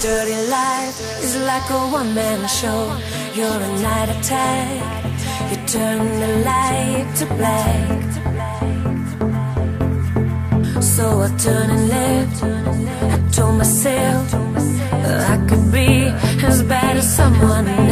dirty life is like a one-man show. You're a night attack. You turn the light to black. So I turn and left. I told myself I could be as bad as someone else.